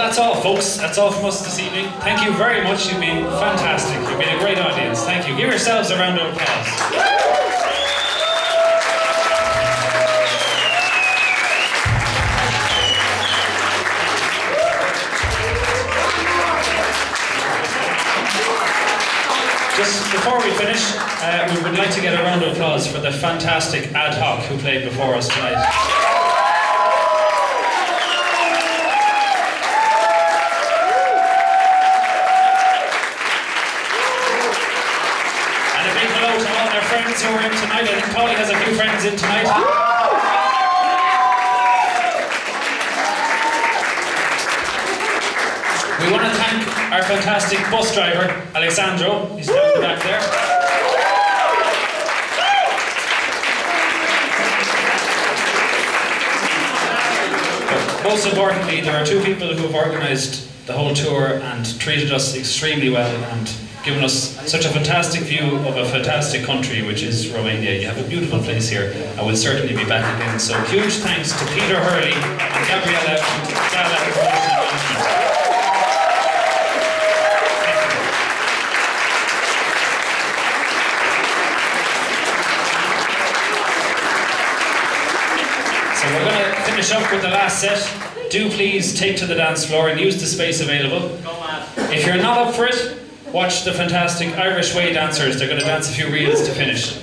that's all, folks. That's all from us this evening. Thank you very much. You've been fantastic. You've been a great audience. Thank you. Give yourselves a round of applause. Just before we finish, uh, we would like to get a round of applause for the fantastic ad hoc who played before us tonight. Big hello to all their friends who are in tonight. I think Polly has a few friends in tonight. We want to thank our fantastic bus driver, Alessandro. He's down the back there. Most importantly, there are two people who have organised the whole tour and treated us extremely well and given us such a fantastic view of a fantastic country, which is Romania. You have a beautiful place here, and we'll certainly be back again. So huge thanks to Peter Hurley and Gabriella So we're going to finish up with the last set. Do please take to the dance floor and use the space available. If you're not up for it, watch the fantastic Irish Way dancers. They're going to dance a few reels to finish.